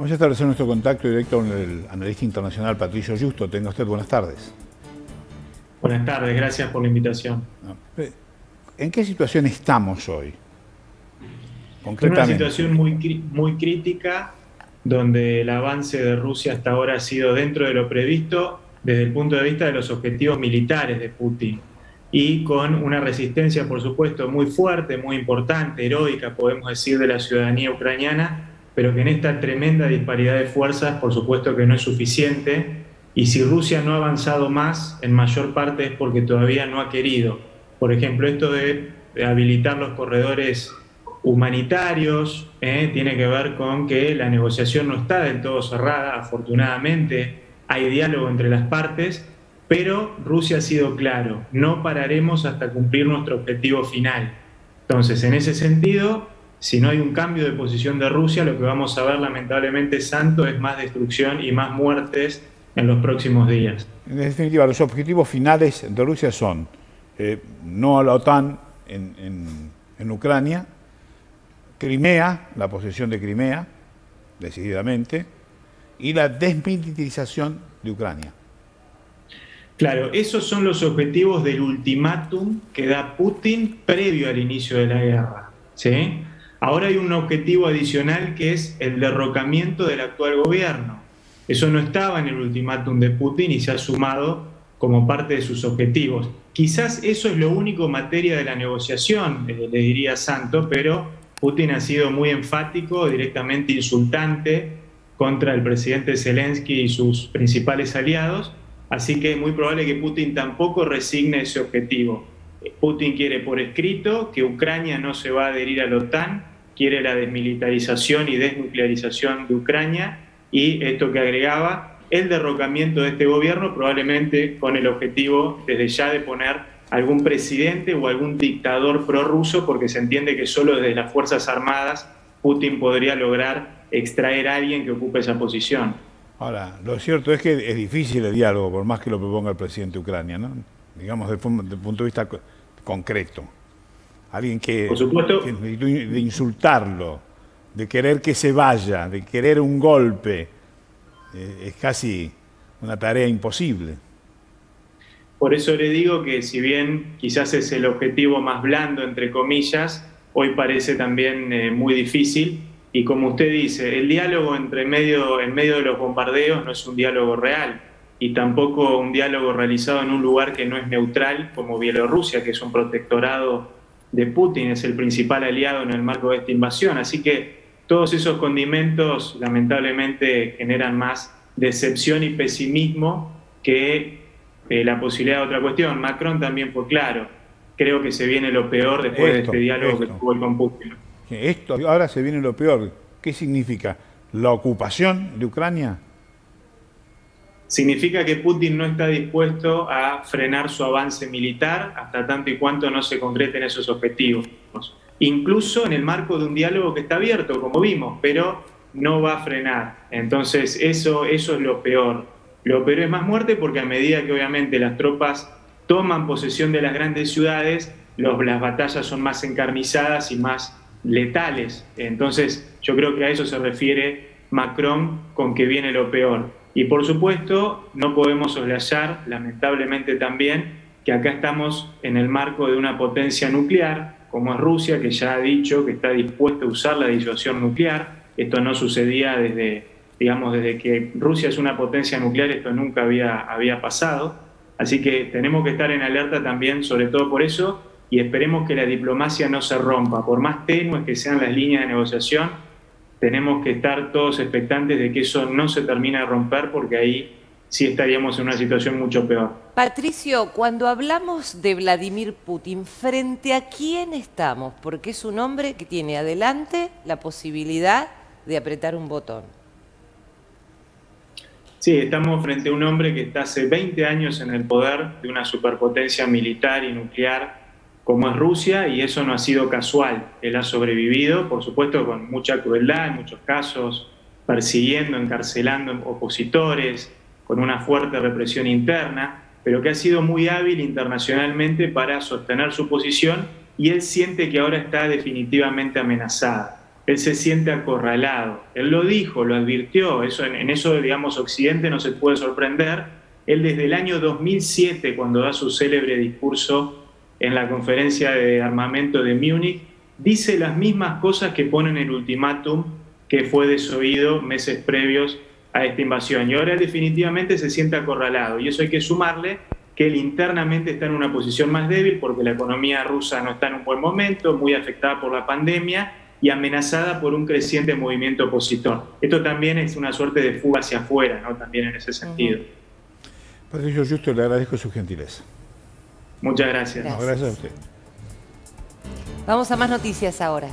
Vamos a establecer nuestro contacto directo con el analista internacional Patricio Justo. Tenga usted buenas tardes. Buenas tardes, gracias por la invitación. Eh, ¿En qué situación estamos hoy? En una situación muy, muy crítica, donde el avance de Rusia hasta ahora ha sido dentro de lo previsto desde el punto de vista de los objetivos militares de Putin y con una resistencia, por supuesto, muy fuerte, muy importante, heroica, podemos decir, de la ciudadanía ucraniana, pero que en esta tremenda disparidad de fuerzas, por supuesto que no es suficiente, y si Rusia no ha avanzado más, en mayor parte es porque todavía no ha querido. Por ejemplo, esto de habilitar los corredores humanitarios, eh, tiene que ver con que la negociación no está del todo cerrada, afortunadamente hay diálogo entre las partes, pero Rusia ha sido claro, no pararemos hasta cumplir nuestro objetivo final. Entonces, en ese sentido, si no hay un cambio de posición de Rusia, lo que vamos a ver lamentablemente, Santo, es más destrucción y más muertes en los próximos días. En definitiva, los objetivos finales de Rusia son eh, no a la OTAN en Ucrania, Crimea, la posesión de Crimea, decididamente, y la desmilitarización de Ucrania. Claro, esos son los objetivos del ultimátum que da Putin previo al inicio de la guerra. ¿sí? Ahora hay un objetivo adicional que es el derrocamiento del actual gobierno. Eso no estaba en el ultimátum de Putin y se ha sumado como parte de sus objetivos. Quizás eso es lo único materia de la negociación, le diría Santo, pero Putin ha sido muy enfático, directamente insultante contra el presidente Zelensky y sus principales aliados, así que es muy probable que Putin tampoco resigne ese objetivo. Putin quiere por escrito que Ucrania no se va a adherir a la OTAN, quiere la desmilitarización y desnuclearización de Ucrania y esto que agregaba, el derrocamiento de este gobierno probablemente con el objetivo desde ya de poner algún presidente o algún dictador prorruso, porque se entiende que solo desde las Fuerzas Armadas Putin podría lograr extraer a alguien que ocupe esa posición. Ahora, lo cierto es que es difícil el diálogo, por más que lo proponga el presidente de Ucrania, ¿no? digamos desde el punto de vista concreto. Alguien que, por supuesto, de insultarlo, de querer que se vaya, de querer un golpe, eh, es casi una tarea imposible. Por eso le digo que si bien quizás es el objetivo más blando, entre comillas, hoy parece también eh, muy difícil. Y como usted dice, el diálogo entre medio, en medio de los bombardeos no es un diálogo real y tampoco un diálogo realizado en un lugar que no es neutral como Bielorrusia, que es un protectorado de Putin, es el principal aliado en el marco de esta invasión. Así que todos esos condimentos lamentablemente generan más decepción y pesimismo que eh, la posibilidad de otra cuestión. Macron también fue claro. Creo que se viene lo peor después de este diálogo que tuvo el con Putin. Esto, ahora se viene lo peor. ¿Qué significa? ¿La ocupación de Ucrania? Significa que Putin no está dispuesto a frenar su avance militar hasta tanto y cuanto no se concreten esos objetivos. Incluso en el marco de un diálogo que está abierto, como vimos, pero no va a frenar. Entonces, eso, es lo peor. Lo peor es más muerte porque a medida que obviamente las tropas toman posesión de las grandes ciudades, las batallas son más encarnizadas y más letales. Entonces yo creo que a eso se refiere Macron con que viene lo peor. Y por supuesto no podemos soslayar, lamentablemente también, que acá estamos en el marco de una potencia nuclear, como es Rusia, que ya ha dicho que está dispuesta a usar la disuasión nuclear. Esto no sucedía desde digamos, desde que Rusia es una potencia nuclear, esto nunca había, había pasado. Así que tenemos que estar en alerta también, sobre todo por eso, y esperemos que la diplomacia no se rompa. Por más tenues que sean las líneas de negociación, tenemos que estar todos expectantes de que eso no se termine de romper, porque ahí sí estaríamos en una situación mucho peor. Patricio, cuando hablamos de Vladimir Putin, ¿frente a quién estamos? Porque es un hombre que tiene adelante la posibilidad de apretar un botón. Sí, estamos frente a un hombre que está hace 20 años en el poder de una superpotencia militar y nuclear como es Rusia y eso no ha sido casual. Él ha sobrevivido, por supuesto, con mucha crueldad en muchos casos, persiguiendo, encarcelando opositores, con una fuerte represión interna, pero que ha sido muy hábil internacionalmente para sostener su posición y él siente que ahora está definitivamente amenazada. él se siente acorralado. Él lo dijo, lo advirtió, eso, en, en eso, digamos, Occidente no se puede sorprender. Él desde el año 2007, cuando da su célebre discurso en la conferencia de armamento de Múnich, dice las mismas cosas que pone en el ultimátum que fue desoído meses previos a esta invasión. Y ahora definitivamente se siente acorralado. Y eso hay que sumarle que él internamente está en una posición más débil porque la economía rusa no está en un buen momento, muy afectada por la pandemia y amenazada por un creciente movimiento opositor. Esto también es una suerte de fuga hacia afuera, ¿no? También en ese sentido. Patricio Justo, le agradezco su gentileza. Muchas gracias. gracias a usted. Vamos a más noticias ahora.